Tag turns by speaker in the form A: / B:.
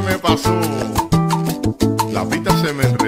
A: me pasó, la vida se me.